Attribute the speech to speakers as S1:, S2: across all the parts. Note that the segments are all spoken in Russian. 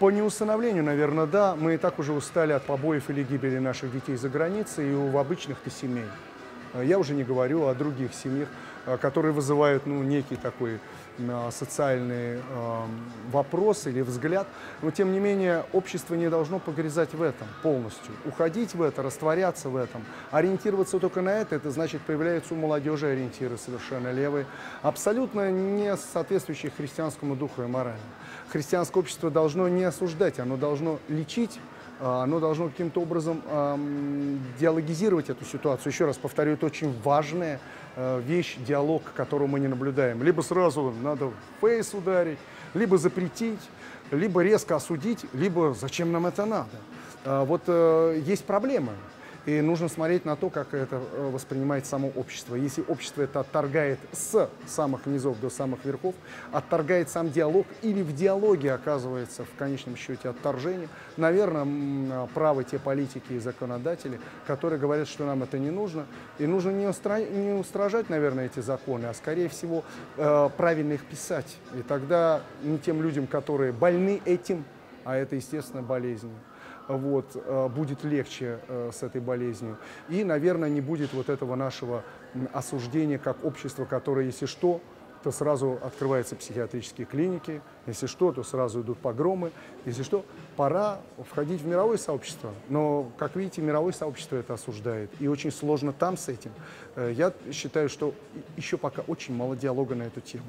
S1: По неустановлению, наверное, да. Мы и так уже устали от побоев или гибели наших детей за границей и у обычных-то семей. Э, Я уже не говорю о других семьях, э, которые вызывают ну, некий такой э, социальный э, вопрос или взгляд. Но, тем не менее, общество не должно погрязать в этом полностью. Уходить в это, растворяться в этом, ориентироваться только на это, это значит, появляются у молодежи ориентиры совершенно левые, абсолютно не соответствующие христианскому духу и морали. Христианское общество должно не осуждать, оно должно лечить, оно должно каким-то образом эм, диалогизировать эту ситуацию. Еще раз повторю, это очень важная э, вещь, диалог, которого мы не наблюдаем. Либо сразу надо в фейс ударить, либо запретить, либо резко осудить, либо зачем нам это надо. А, вот э, есть проблемы. И нужно смотреть на то, как это э, воспринимает само общество. Если общество это отторгает с самых низов до самых верхов, отторгает сам диалог или в диалоге оказывается в конечном счете отторжение, наверное, м, правы те политики и законодатели, которые говорят, что нам это не нужно. И нужно не, устра- не устражать, наверное, эти законы, а скорее всего э, правильно их писать. И тогда не тем людям, которые больны этим, а это, естественно, болезнь вот, э, будет легче э, с этой болезнью. И, наверное, не будет вот этого нашего осуждения как общества, которое, если что, то сразу открываются психиатрические клиники, если что, то сразу идут погромы, если что, пора входить в мировое сообщество. Но, как видите, мировое сообщество это осуждает, и очень сложно там с этим. Э, Я считаю, что еще пока очень мало диалога на эту тему.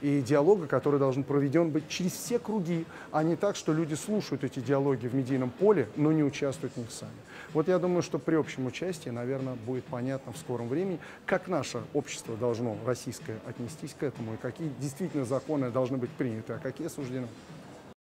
S1: И диалога, который должен проведен быть через все круги, а не так, что люди слушают эти диалоги в медийном поле, но не участвуют в них сами. Вот я думаю, что при общем участии, наверное, будет понятно в скором времени, как наше общество должно, российское, отнестись к этому, и какие действительно законы должны быть приняты, а какие осуждены.